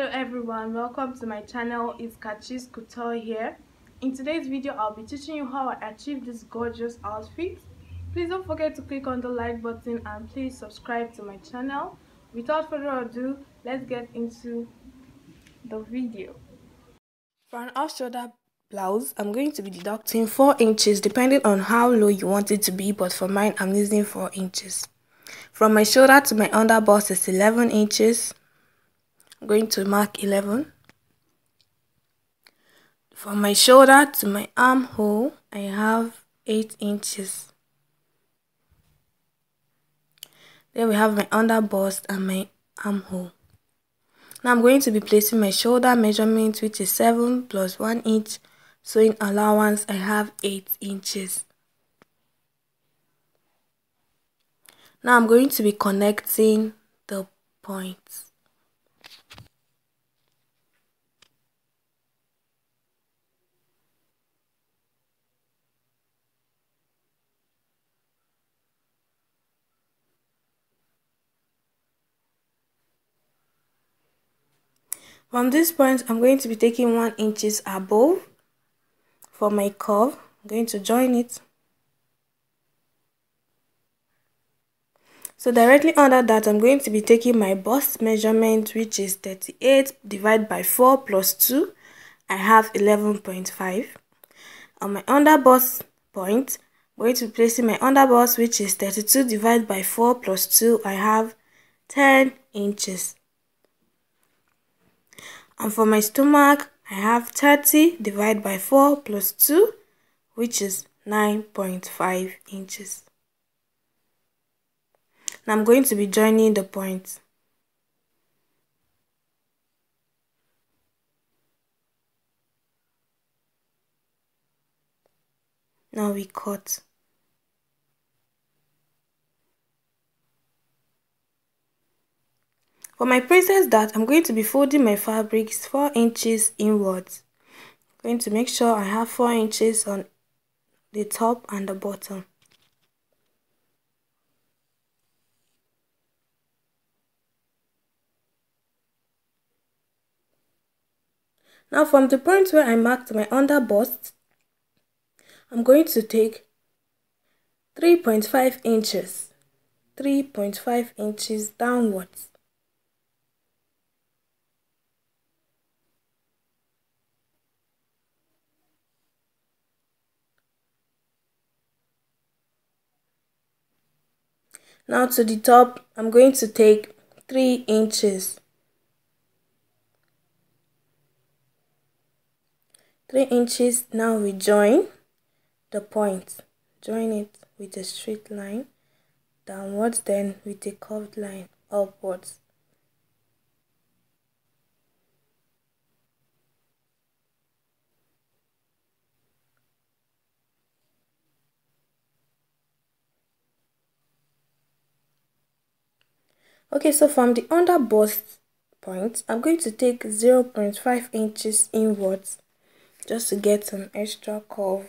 hello everyone welcome to my channel it's Kachis Couture here. In today's video I'll be teaching you how I achieved this gorgeous outfit. Please don't forget to click on the like button and please subscribe to my channel. Without further ado let's get into the video. For an off-shoulder blouse I'm going to be deducting 4 inches depending on how low you want it to be but for mine I'm using 4 inches. From my shoulder to my under bust is 11 inches I'm going to mark 11 from my shoulder to my armhole I have 8 inches. Then we have my under bust and my armhole. Now I'm going to be placing my shoulder measurement which is 7 plus 1 inch so in allowance I have 8 inches. Now I'm going to be connecting the points From this point, I'm going to be taking 1 inches above for my curve. I'm going to join it. So directly under that, I'm going to be taking my bust measurement, which is 38 divided by 4 plus 2. I have 11.5. On my under bust point, I'm going to be placing my under bust, which is 32 divided by 4 plus 2. I have 10 inches. And for my stomach, I have 30 divided by 4 plus 2, which is 9.5 inches. Now I'm going to be joining the points. Now we cut. For my princess dart, I'm going to be folding my fabrics 4 inches inwards. I'm going to make sure I have 4 inches on the top and the bottom. Now from the point where I marked my under bust, I'm going to take 3.5 inches, 3.5 inches downwards. Now to the top, I'm going to take 3 inches. 3 inches, now we join the point. Join it with a straight line downwards, then with a curved line upwards. Okay, so from the under bust point, I'm going to take 0.5 inches inwards just to get some extra curve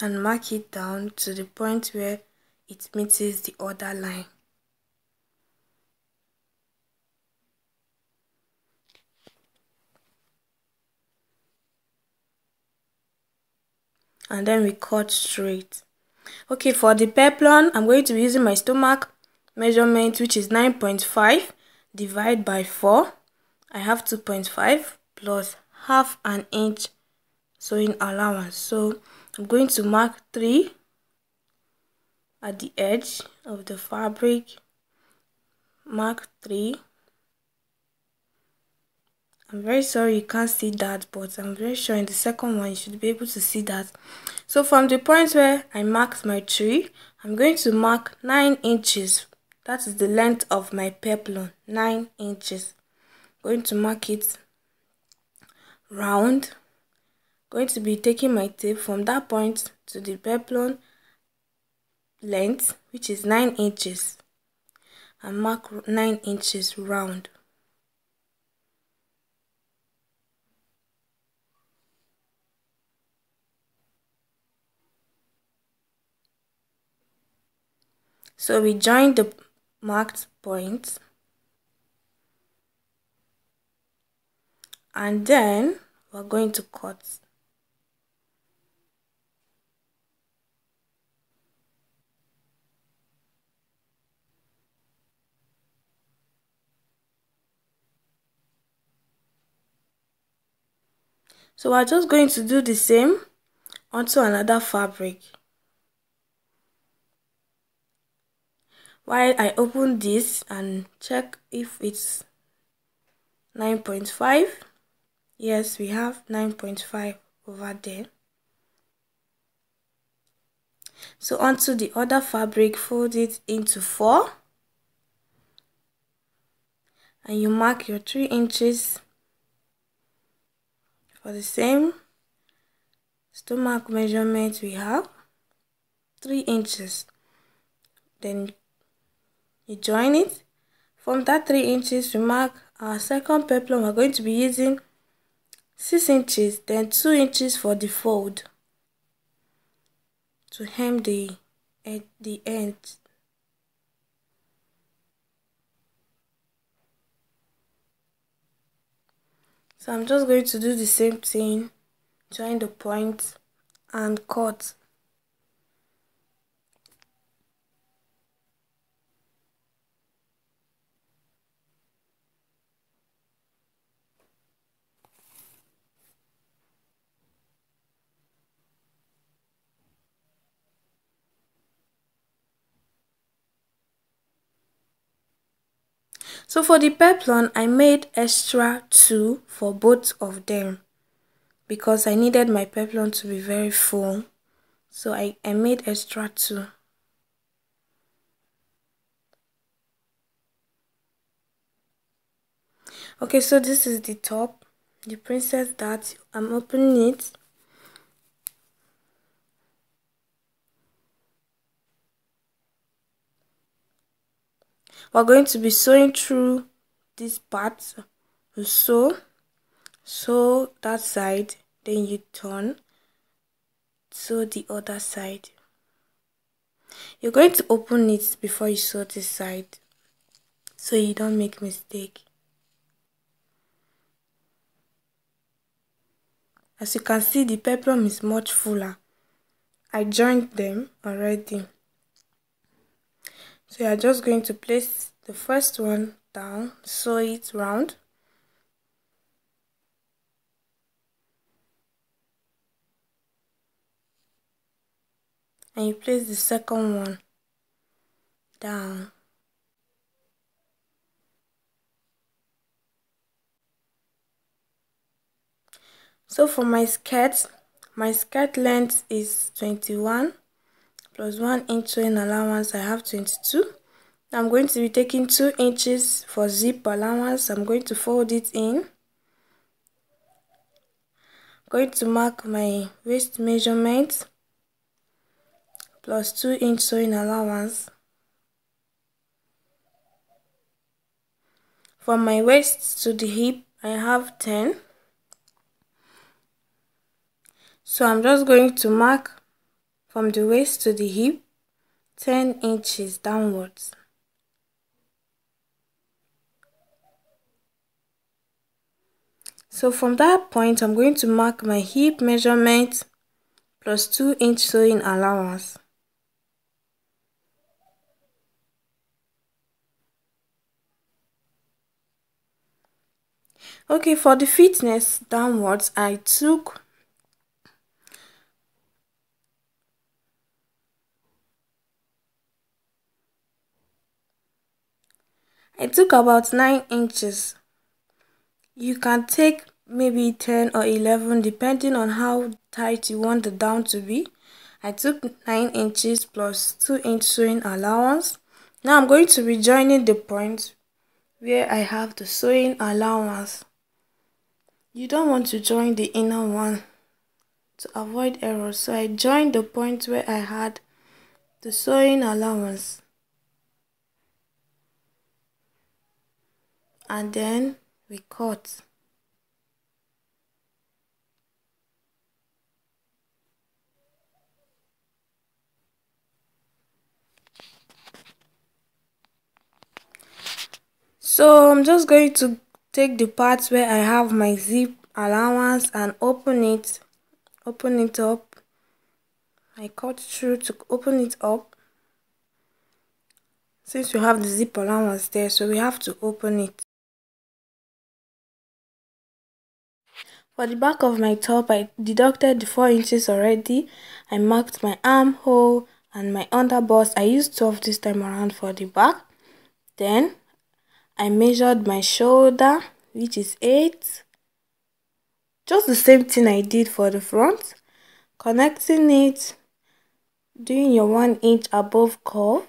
and mark it down to the point where it meets the other line. And then we cut straight. Okay, for the peplum, I'm going to be using my stomach measurement, which is 9.5 divided by 4. I have 2.5 plus half an inch sewing allowance. So I'm going to mark 3 at the edge of the fabric. Mark 3 I'm very sorry you can't see that, but I'm very sure in the second one you should be able to see that. So from the point where I marked my tree, I'm going to mark 9 inches. That is the length of my peplum, 9 inches. Going to mark it round. Going to be taking my tape from that point to the peplum length, which is 9 inches. And mark 9 inches round. So we join the marked points. And then we're going to cut. So we're just going to do the same onto another fabric while I open this and check if it's 9.5 yes we have 9.5 over there. So onto the other fabric fold it into four. And you mark your three inches for the same stomach measurement we have three inches. Then you join it? From that three inches we mark our second peplum we're going to be using six inches then two inches for the fold to hem the at the end. So i'm just going to do the same thing join the point and cut So for the peplum, I made extra 2 for both of them because I needed my peplum to be very full. So I, I made extra 2. Okay, so this is the top, the princess that I'm opening it. We're going to be sewing through this part. You sew sew that side then you turn sew the other side. You're going to open it before you sew this side so you don't make mistake. As you can see the peplum is much fuller. I joined them already so you are just going to place the first one down sew it round. And you place the second one down. So for my skirt my skirt length is 21 plus 1 inch sewing allowance I have 22 I'm going to be taking 2 inches for zip allowance. I'm going to fold it in. Going to mark my waist measurement plus 2 inch sewing allowance. From my waist to the hip I have 10 so I'm just going to mark from the waist to the hip 10 inches downwards. So from that point, I'm going to mark my hip measurement plus 2 inch sewing allowance. Okay, for the fitness downwards, I took I took about 9 inches. You can take maybe 10 or 11 depending on how tight you want the down to be. I took 9 inches plus 2 inch sewing allowance. Now I'm going to be joining the point where I have the sewing allowance. You don't want to join the inner one to avoid errors. So I joined the point where I had the sewing allowance. And then we cut. So I'm just going to take the part where I have my zip allowance and open it open it up. I cut through to open it up. Since we have the zip allowance there so we have to open it for the back of my top I deducted the 4 inches already. I marked my armhole and my underbust. I used 12 this time around for the back. Then I measured my shoulder which is 8 just the same thing I did for the front connecting it doing your 1 inch above curve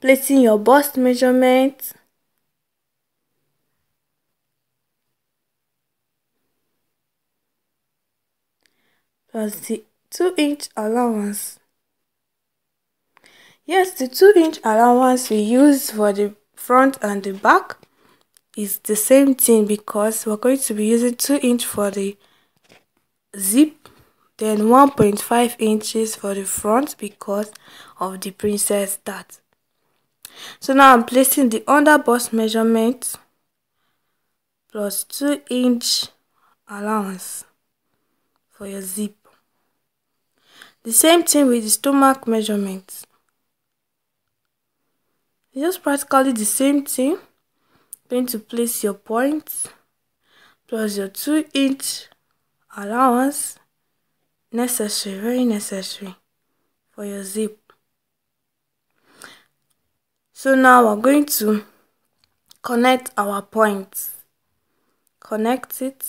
placing your bust measurement. Plus the 2 inch allowance. Yes the 2 inch allowance we use for the front and the back is the same thing because we're going to be using 2 inch for the zip then 1.5 inches for the front because of the princess dart so now i'm placing the under bust measurement plus 2 inch allowance for your zip the same thing with the stomach measurement. It's just practically the same thing. Going to place your points plus your 2 inch allowance necessary, very necessary for your zip. So now we're going to connect our points. Connect it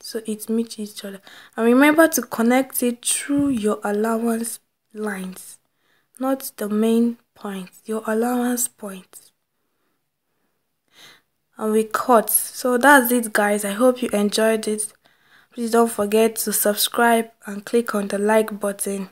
so it meets each other. And remember to connect it through your allowance lines not the main point your allowance points. point and we cut. So that's it guys. I hope you enjoyed it. Please don't forget to subscribe and click on the like button